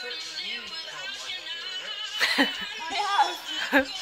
could read how much I have.